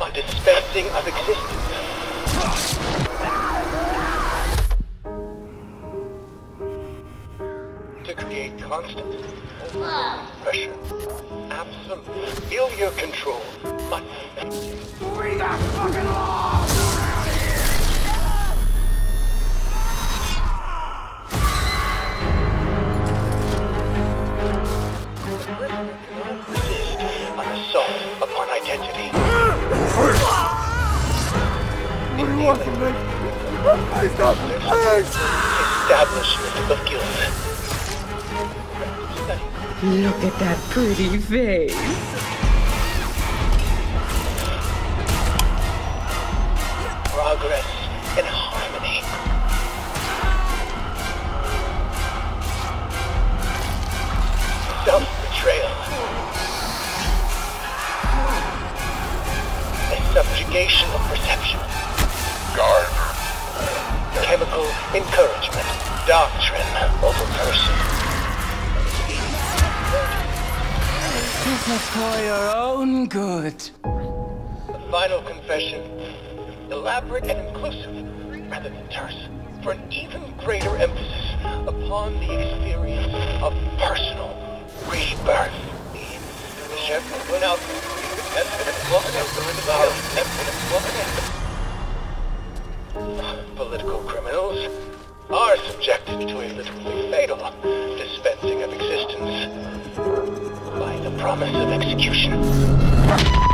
on dispensing of existence. To create constant pressure. Absolute failure control. But an Please! Establishment of guilt. Look at that pretty face. progress and harmony. Self-betrayal. Subjugation of perception. Guard. Chemical encouragement. Doctrine over person. This is for your own good. The final confession. Elaborate and inclusive, rather than terse, for an even greater emphasis upon the experience of Political criminals are subjected to a literally fatal dispensing of existence by the promise of execution.